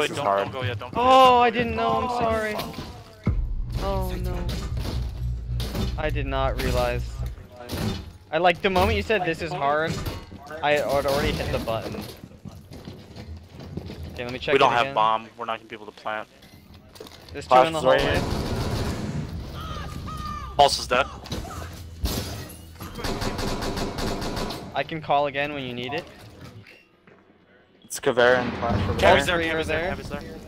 wait, this is don't, hard. don't go yet. Don't go Oh, I didn't know. I'm sorry. Oh no. I did not realize. I like the moment you said this is hard. I had already hit the button. Okay, let me check. We don't it have again. bomb. We're not gonna be able to plant. There's two Flash in the hallway. here. Pulse is dead. I can call again when you need it. It's Caveira and Flash over Cavi's there. there. three are Cavi's there. there. There.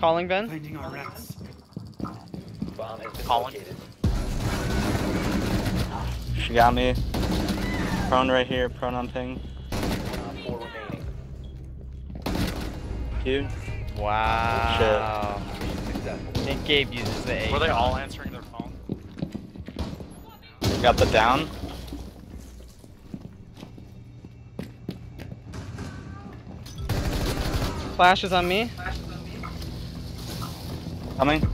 Calling Ben. Finding our routes. Bomb has been Calling. located. She got me. Prone right here, prone on ping. Op 4 remaining. Cute. Wow. Successful. And Gabe uses the A. Were they all answering their phone? Got the down. Flash is on me. Coming.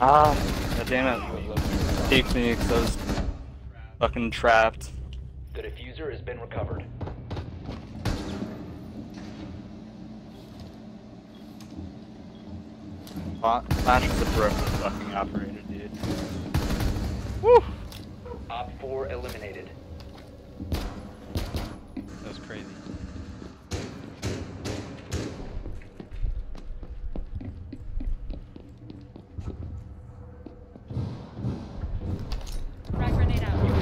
Ah, god damn it. Peeked me because I was fucking trapped. The diffuser has been recovered. Fla- Flash is a broken fucking operator, dude. Woo. Op 4 eliminated. That was crazy. Frag grenade out. You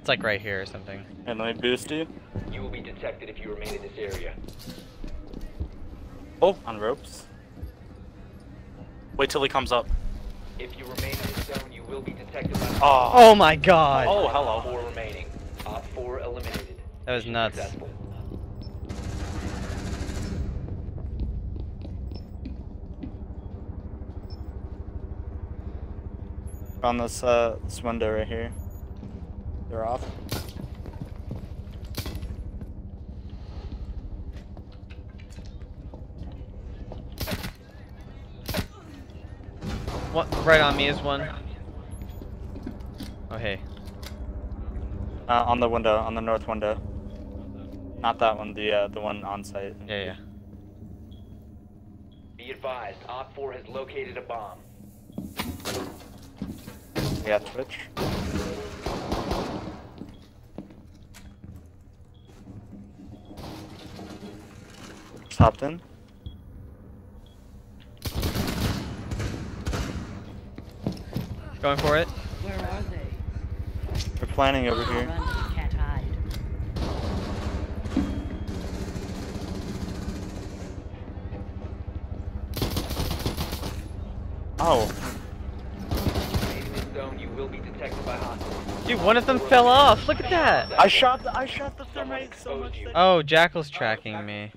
It's like right here or something. And let me boost you. You will be detected if you remain in this area. Oh, on ropes. Wait till he comes up. If you remain in this zone, you will be detected by Oh. Oh my god. Oh, hello. 4 remaining. Op 4 eliminated. That was nuts. Successful. On this uh this window right here. They're off. What? Right on me is one. Oh hey. Uh, on the window, on the north window. Not that one, the uh, the one on site. Yeah yeah. Be advised, Op 4 has located a bomb. Yeah, Twitch. Just hopped. Going for it. Where are they? We're planning over here. Run, can't hide. Oh, Remain in this zone, you will be detected by hostiles. Dude, one of them fell off. Look at that. I shot the I shot the thermite so much. that- Oh, Jackal's tracking me.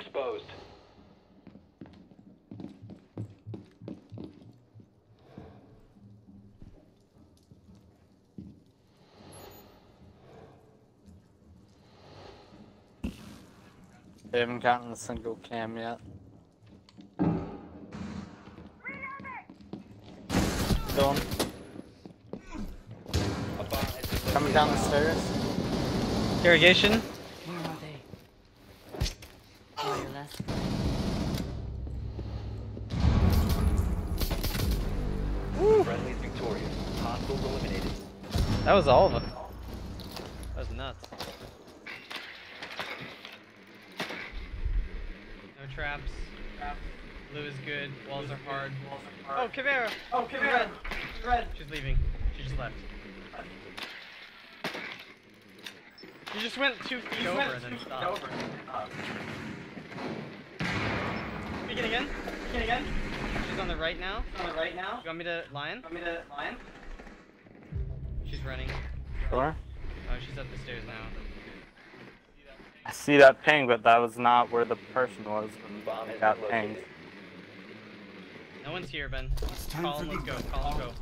You're exposed. They haven't gotten a single cam yet. Going, A bomb has been coming down the stairs. Irrigation. That was all of them. That was nuts. No traps. Blue is good. Walls are hard. Oh, Caveira! Oh, Caveira! Red! She's leaving. She just left. You just went two feet over and then stopped. Begin again. Begin again. She's on the right now. On the right now. You want me to lion? Want me to lion? She's running. Sure. Oh, she's up the stairs now. I see that ping, but that was not where the person was when Bomb it got pinged. No one's here, Ben. It's time Call for him, let's go. debrief. Call him, go.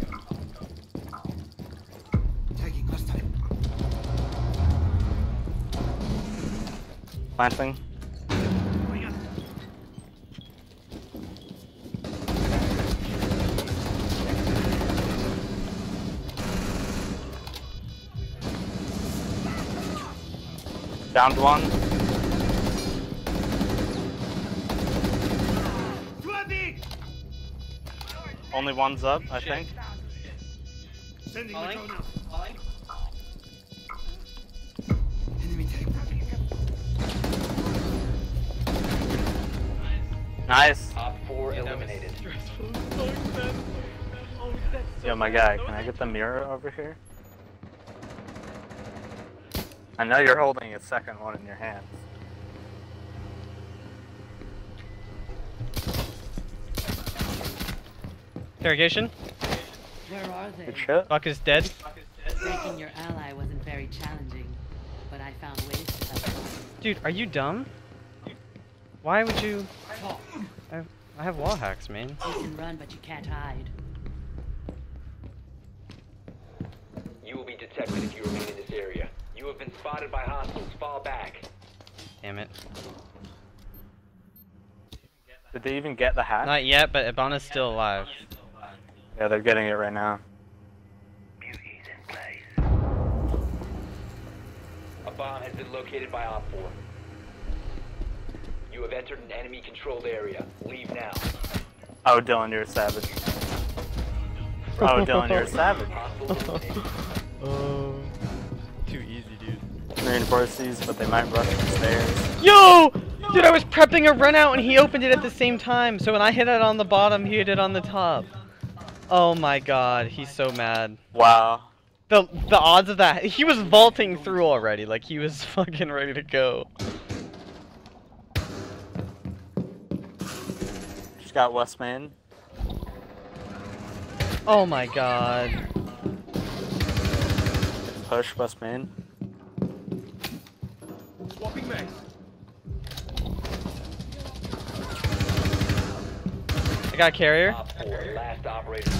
Taking less time. Planting. Downed one. Only one's up, I Shit. think. Sending Calling? drone out. Calling? Enemy tag. Nice. Op 4 That eliminated. stressful. So intense. Oh, that's so Yo, my guy, can I get the mirror over here? I know you're holding a second one in your hands. Interrogation? Where are they? Good shit. Buck is dead. Breaking your ally wasn't very challenging, but I found ways to help. Dude, are you dumb? Why would you? I have, I have wall hacks, man. You can run, but you can't hide. You will be detected if you remain in this area. You have been spotted by hostiles. Fall back. Damn it. Did they even get the hat? Not yet, but Hibana's still alive. Yeah, they're getting it right now. A bomb has been located by Op 4. You have entered an enemy controlled area. Leave now. Oh, Dylan, you're a savage. Oh, Dylan, you're a savage. But they might rush the stairs. Yo! Dude, I was prepping a run out and he opened it at the same time. So when I hit it on the bottom, he hit it on the top. Oh my god, he's so mad. Wow. The the odds of that. He was vaulting through already. Like he was fucking ready to go. Just got West Main. Oh my god. Push West got a carrier. Last operator.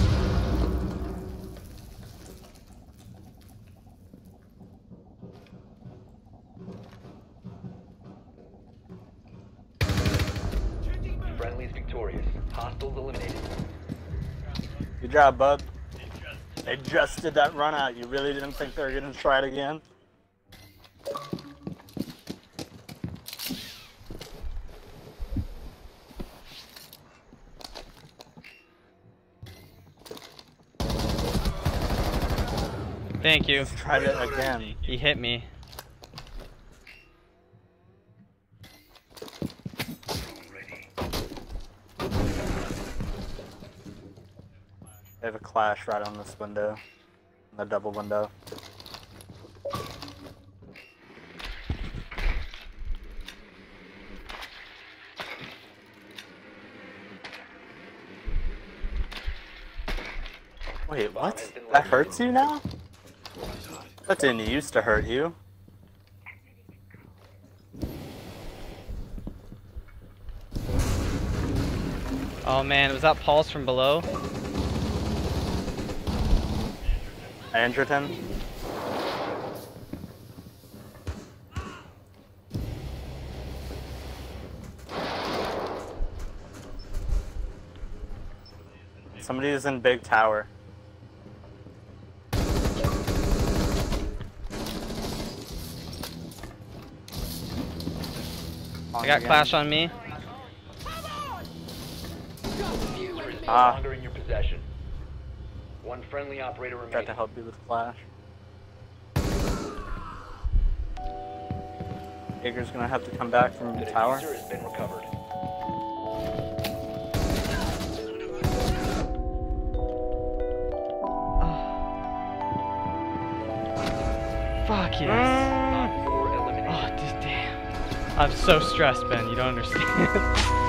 Friendly's victorious. Hostiles eliminated. Good job, bud. They just did that run out. You really didn't think they were gonna try it again? Thank you. Tried it again. He hit me. They have a clash right on this window. The double window. Wait, what? That hurts you now? That didn't used to hurt you. Oh man, was that Pulse from below? I injured him. Somebody is in big tower. I got Clash on me. Diffuser is Ah. longer in your possession. One friendly operator Tried remaining. to help you with Flash. Jaeger's gonna have to come back from The the tower. diffuser has been recovered. Fuck yes. I'm so stressed, Ben. You don't understand.